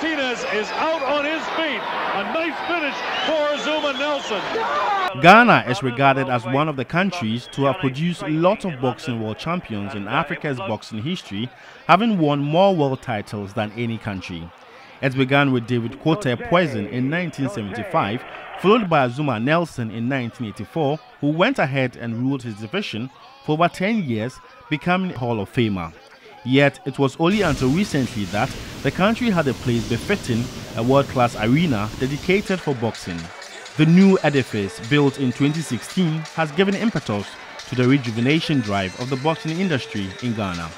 Martinez is out on his feet. A nice finish for Azumah Nelson. Ghana is regarded as one of the countries to have produced lots of boxing world champions in Africa's boxing history, having won more world titles than any country. It began with David Kotei Poison in 1975, followed by Azumah Nelson in 1984, who went ahead and ruled his division for over 10 years, becoming Hall of Famer. Yet, it was only until recently that the country had a place befitting a world-class arena dedicated for boxing. The new edifice, built in 2016, has given impetus to the rejuvenation drive of the boxing industry in Ghana.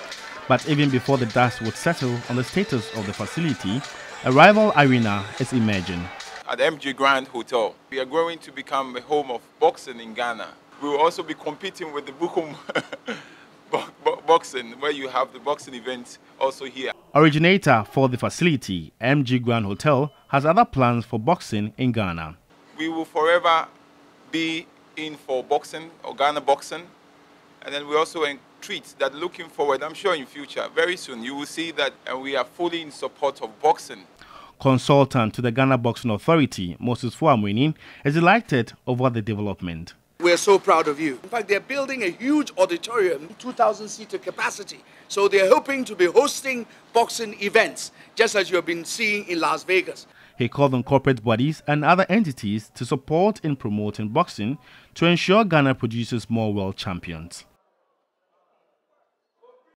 But even before the dust would settle on the status of the facility, a rival arena is emerging. At MJ Grand Hotel, we are growing to become a home of boxing in Ghana. We will also be competing with the Bukom boxing, where you have the boxing events also here. Originator for the facility, MJ Grand Hotel, has other plans for boxing in Ghana. We will forever be in for boxing or Ghana boxing. And then we also treat that looking forward, I'm sure in future, very soon, you will see that and we are fully in support of boxing. Consultant to the Ghana Boxing Authority, Moses Fuamwini, is delighted over the development. We're so proud of you. In fact, they're building a huge auditorium, 2,000 seater capacity. So they're hoping to be hosting boxing events, just as you have been seeing in Las Vegas. He called on corporate bodies and other entities to support in promoting boxing to ensure Ghana produces more world champions.